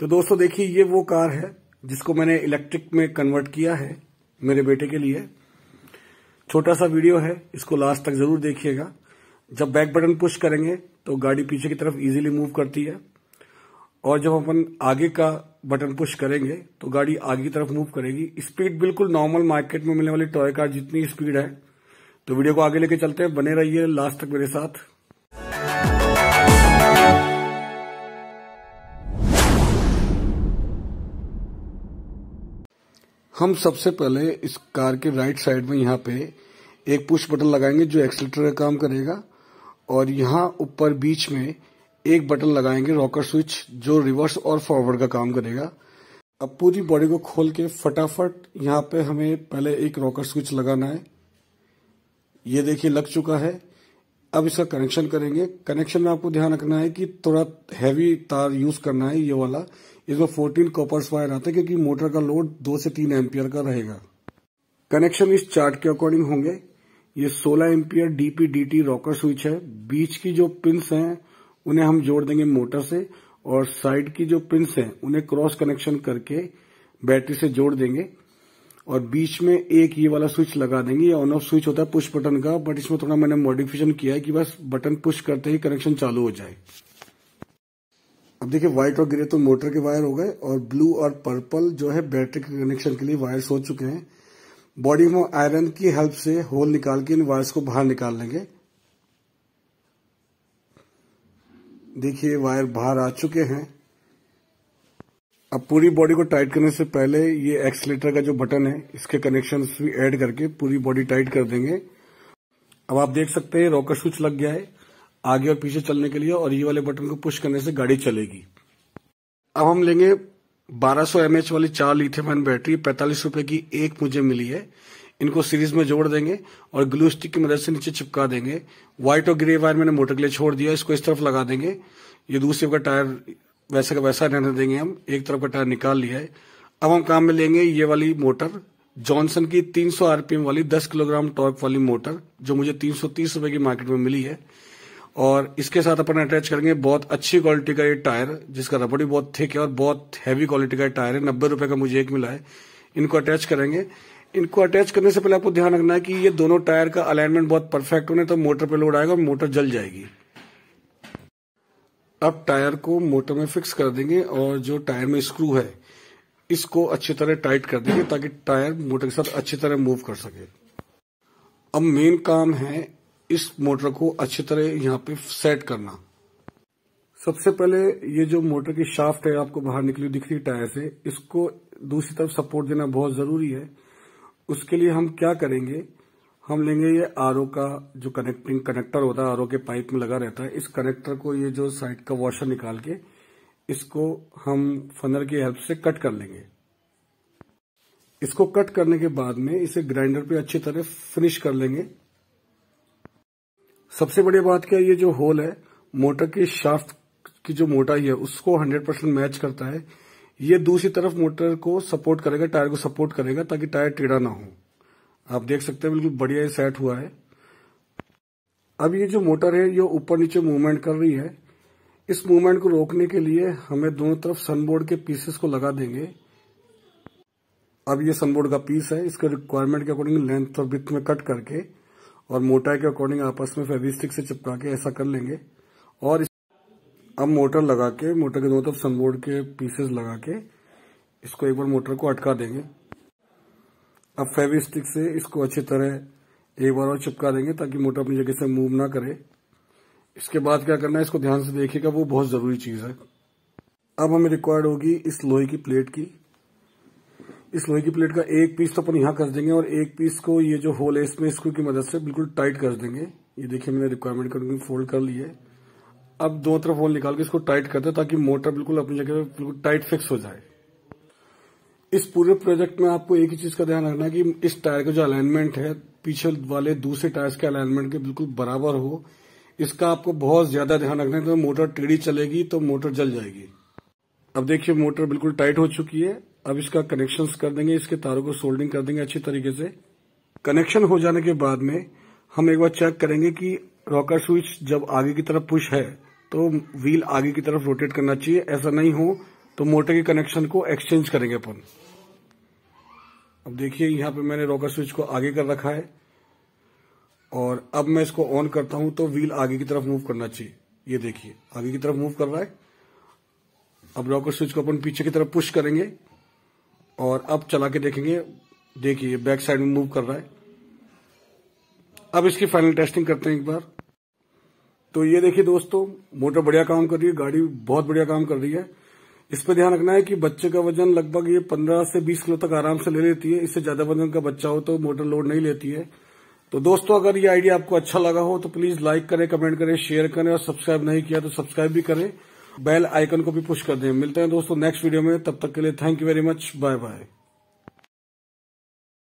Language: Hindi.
तो दोस्तों देखिए, ये वो कार है जिसको मैंने इलेक्ट्रिक में कन्वर्ट किया है मेरे बेटे के लिए। छोटा सा वीडियो है, इसको लास्ट तक ज़रूर देखिएगा। जब बैक बटन पुश करेंगे तो गाड़ी पीछे की तरफ़ इजीली मूव करती है। और जब अपन आगे का बटन पुश करेंगे तो गाड़ी आगे की तरफ़ मूव करेगी। स्पीड बिल्कुल नॉर्मल मार्केट में मिलने वाली टॉय कार जितनी स्पीड है। तो वीडियो को आगे लेके चलते हैं। बने रहिए लास्ट तक मेरे साथ। हम सबसे पहले इस कार के राइट साइड में यहाँ पे एक पुश बटन लगाएँगे जो एक्सीटर का काम करेगा और यहाँ ऊपर बीच में एक बटन लगाएँगे रॉकर स्विच जो रिवर्स और फॉरवर्ड का काम करेगा। अब पूरी बॉडी को खोल के फटाफट यहाँ पे हमें पहले एक रॉकर स्विच लगाना है। ये देखिए लग चुका है। अब इसका कनेक्शन करेंगे। कनेक्शन में आपको ध्यान रखना है कि थोड़ा हैवी तार यूज़ करना है ये वाला। इसमें 14 कॉपर्स वायर आते हैं क्योंकि मोटर का लोड दो से तीन एम्पियर का रहेगा। कनेक्शन इस चार्ट के अकॉर्डिंग होंगे। ये 16 ampere DP DT rocker switch है। बीच की जो पिंस हैं, उन्हें हम जोड़ देंगे मोटर से और साइड की जो पिंस हैं, उन्हें क्रॉस कनेक्शन करके बैटरी से जोड़ देंगे। और बीच में एक ये वाला स्विच लगा देंगे, ये ऑन ऑफ़ स्विच होता है पुश बटन का बट इसमें थोड़ा मैंने मॉडिफिकेशन किया है कि बस बटन पुश करते ही कनेक्शन चालू हो जाए। अब देखिए व्हाइट और ग्रे तो मोटर के वायर हो गए और ब्लू और पर्पल जो है बैटरी के कनेक्शन के लिए वायर्स हो चुके हैं। बॉडी में आयरन की हेल्प से होल निकाल के इन वायर्स को बाहर निकाल लेंगे। देखिए वायर बाहर आ चुके हैं। अब पूरी बॉडी को टाइट करने से पहले ये एक्सलेटर का जो बटन है, इसके कनेक्शन भी ऐड करके पूरी बॉडी टाइट कर देंगे। अब आप देख सकते हैं रॉकर स्विच लग गया है, आगे और पीछे चलने के लिए और ये वाले बटन को पुश करने से गाड़ी चलेगी। अब हम लेंगे 1200 सौ एमएच वाली चार लिथियम बैटरी पैंतालीस रुपए की एक मुझे मिली है। इनको सीरीज़ में जोड़ देंगे और ग्लू स्टिक की मदद से नीचे चिपका देंगे। व्हाइट और ग्रे वायर मैंने मोटर के लिए छोड़ दिया, इसको इस तरफ़ लगा देंगे। ये दूसरे का टायर वैसे का वैसा रहने देंगे हम, एक तरफ़ का टायर निकाल लिया है। अब हम काम में लेंगे ये वाली मोटर, जॉनसन की 300 आरपीएम वाली 10 किलोग्राम टॉर्क वाली मोटर, जो मुझे तीन रुपए की मार्केट में मिली है। और इसके साथ अपन अटैच करेंगे बहुत अच्छी क्वालिटी का ये टायर, जिसका रबड़ भी बहुत थिक है और बहुत हैवी क्वालिटी का टायर है। नब्बे रुपए का मुझे एक मिला है। इनको अटैच करेंगे। इनको अटैच करने से पहले आपको ध्यान रखना है कि ये दोनों टायर का अलाइनमेंट बहुत परफेक्ट होने तो मोटर पे लोड आएगा और मोटर जल जाएगी। अब टायर को मोटर में फिक्स कर देंगे और जो टायर में स्क्रू है, इसको अच्छी तरह टाइट कर देंगे ताकि टायर मोटर के साथ अच्छी तरह मूव कर सके। अब मेन काम है इस मोटर को अच्छी तरह यहाँ पे सेट करना। सबसे पहले ये जो मोटर की शाफ्ट है आपको बाहर निकली दिख रही टायर से, इसको दूसरी तरफ़ सपोर्ट देना बहुत ज़रूरी है। उसके लिए हम क्या करेंगे हम लेंगे ये आरओ का जो कनेक्टिंग कनेक्टर होता है आरओ के पाइप में लगा रहता है। इस कनेक्टर को ये जो साइड का वॉशर निकाल के इसको हम फनर की हेल्प से कट कर लेंगे। इसको कट करने के बाद में इसे ग्राइंडर पे अच्छी तरह फिनिश कर लेंगे। सबसे बड़ी बात क्या, ये जो होल है, मोटर की शाफ्ट की जो मोटाई है, उसको 100 परसेंट मैच करता है। ये दूसरी तरफ़ मोटर को सपोर्ट करेगा टायर को सपोर्ट करेगा, ताकि टायर टेढ़ा ना हो। आप देख सकते हैं, बिल्कुल बढ़िया ये सेट हुआ है। अब ये जो मोटर है, ये ऊपर नीचे मूवमेंट कर रही है। इस मूवमेंट को रोकने के लिए हमें दोनों तरफ़ सनबोर्ड के पीसेस को लगा देंगे। अब ये सनबोर्ड का पीस है, इसके रिक्वायरमेंट के अकॉर्डिंग लेंथ और विथ में कट करके और मोटाई के अकॉर्डिंग आपस में फेविस्टिक से चिपका के ऐसा कर लेंगे। और अब मोटर लगा के, मोटर के दोनों तरफ़ सनबोर्ड के पीसेस लगा के इसको एक बार मोटर को अटका देंगे। अब फेविस्टिक से इसको अच्छी तरह एक बार और चिपका देंगे ताकि मोटर अपनी जगह से मूव ना करे। इसके बाद क्या करना है, इसको ध्यान से देखिएगा, वो बहुत ज़रूरी चीज़ है। अब हमें रिक्वायर्ड होगी इस लोहे की प्लेट की। इस लोहे की प्लेट का एक पीस तो अपन यहाँ कर देंगे और एक पीस को ये जो होल है, इसमें स्क्रू की मदद से बिल्कुल टाइट कर देंगे। ये देखिए मैंने रिक्वायरमेंट कर फोल्ड कर ली है। अब दो तरफ़ होल निकाल के इसको टाइट कर दे ताकि मोटर बिल्कुल अपनी जगह बिल्कुल टाइट फिक्स हो जाए। इस पूरे प्रोजेक्ट में आपको एक ही चीज़ का ध्यान रखना कि इस टायर का जो अलाइनमेंट है, पीछे वाले दूसरे टायर्स के अलाइनमेंट के बिल्कुल बराबर हो। इसका आपको बहुत ज़्यादा ध्यान रखना है तो मोटर टेढ़ी चलेगी तो मोटर जल जाएगी। अब देखिए, मोटर बिल्कुल टाइट हो चुकी है। अब इसका कनेक्शन कर देंगे, इसके तारों को सोल्डिंग कर देंगे अच्छी तरीके से। कनेक्शन हो जाने के बाद में हम एक बार चेक करेंगे कि रॉकर स्विच जब आगे की तरफ़ पुश है तो व्हील आगे की तरफ़ रोटेट करना चाहिए। ऐसा नहीं हो तो मोटर के कनेक्शन को एक्सचेंज करेंगे अपन। अब देखिए, यहाँ पे मैंने रॉकर स्विच को आगे कर रखा है। और अब मैं इसको ऑन करता हूँ तो व्हील आगे की तरफ़ मूव करना चाहिए। ये देखिए, आगे की तरफ़ मूव कर रहा है। अब रॉकर स्विच को अपन पीछे की तरफ़ पुश करेंगे। और अब चला के देखेंगे, देखिए बैक साइड में मूव कर रहा है। अब इसकी फाइनल टेस्टिंग करते हैं एक बार। तो ये देखिए दोस्तों, मोटर बढ़िया काम कर रही है, गाड़ी बहुत बढ़िया काम कर रही है। इस पर ध्यान रखना है कि बच्चे का वज़न लगभग ये 15 से 20 किलो तक आराम से ले लेती है। इससे ज़्यादा वज़न का बच्चा हो तो मोटर लोड नहीं लेती है। तो दोस्तों, अगर ये आइडिया आपको अच्छा लगा हो तो प्लीज़ लाइक करें, कमेंट करें, शेयर करें और सब्सक्राइब नहीं किया तो सब्सक्राइब भी करें। बेल आइकन को भी पुश कर दें। मिलते हैं दोस्तों नेक्स्ट वीडियो में। तब तक के लिए thank you very much. Bye bye.